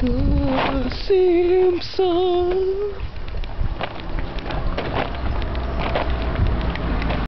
The Simpsons.